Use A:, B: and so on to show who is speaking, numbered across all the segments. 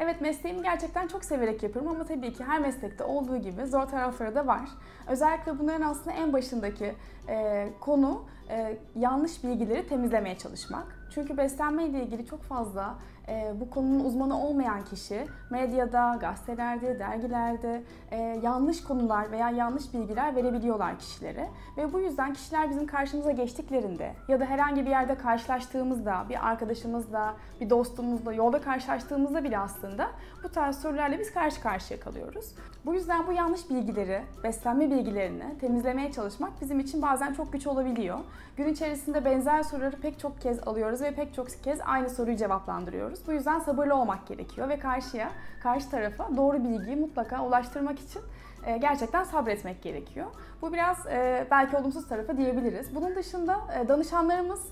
A: Evet mesleğimi gerçekten çok severek yapıyorum ama tabii ki her meslekte olduğu gibi zor tarafları da var. Özellikle bunların aslında en başındaki e, konu e, yanlış bilgileri temizlemeye çalışmak. Çünkü beslenme ile ilgili çok fazla e, bu konunun uzmanı olmayan kişi medyada, gazetelerde, dergilerde e, yanlış konular veya yanlış bilgiler verebiliyorlar kişilere. Ve bu yüzden kişiler bizim karşımıza geçtiklerinde ya da herhangi bir yerde karşılaştığımızda, bir arkadaşımızla, bir dostumuzla, yolda karşılaştığımızda bile aslında bu tarz sorularla biz karşı karşıya kalıyoruz. Bu yüzden bu yanlış bilgileri, beslenme bilgilerini temizlemeye çalışmak bizim için bazen çok güç olabiliyor. Gün içerisinde benzer soruları pek çok kez alıyoruz ve pek çok kez aynı soruyu cevaplandırıyoruz. Bu yüzden sabırlı olmak gerekiyor ve karşıya, karşı tarafa doğru bilgiyi mutlaka ulaştırmak için e, gerçekten sabretmek gerekiyor. Bu biraz e, belki olumsuz tarafı diyebiliriz. Bunun dışında e, danışanlarımız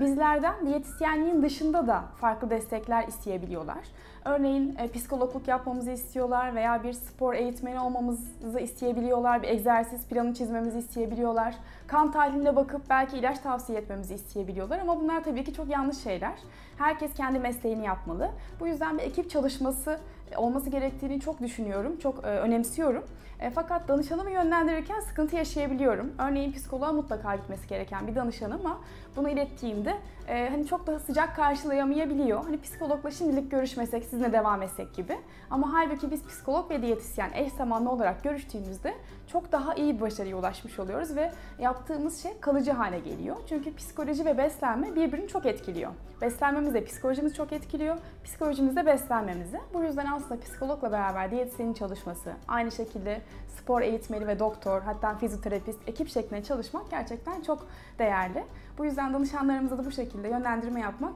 A: bizlerden diyetisyenliğin dışında da farklı destekler isteyebiliyorlar. Örneğin psikologluk yapmamızı istiyorlar veya bir spor eğitmeni olmamızı isteyebiliyorlar, bir egzersiz planı çizmemizi isteyebiliyorlar. Kan tahliline bakıp belki ilaç tavsiye etmemizi isteyebiliyorlar ama bunlar tabii ki çok yanlış şeyler. Herkes kendi mesleğini yapmalı. Bu yüzden bir ekip çalışması olması gerektiğini çok düşünüyorum, çok önemsiyorum. E, fakat danışanımı yönlendirirken sıkıntı yaşayabiliyorum. Örneğin psikoloğa mutlaka gitmesi gereken bir danışan ama bunu ilettiğimde e, hani çok daha sıcak karşılayamayabiliyor. Hani psikologla şimdilik görüşmesek, sizinle devam etsek gibi. Ama halbuki biz psikolog ve diyetisyen eş zamanlı olarak görüştüğümüzde çok daha iyi bir başarıya ulaşmış oluyoruz ve yaptığımız şey kalıcı hale geliyor. Çünkü psikoloji ve beslenme birbirini çok etkiliyor. Beslenmemiz de psikolojimizi çok etkiliyor, psikolojimiz de beslenmemizi. Bu yüzden aslında psikologla beraber diyetisyenin çalışması, aynı şekilde spor eğitmeni ve doktor, hatta fizyoterapist, ekip şeklinde çalışmak gerçekten çok değerli. Bu yüzden danışanlarımıza da bu şekilde yönlendirme yapmak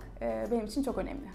A: benim için çok önemli.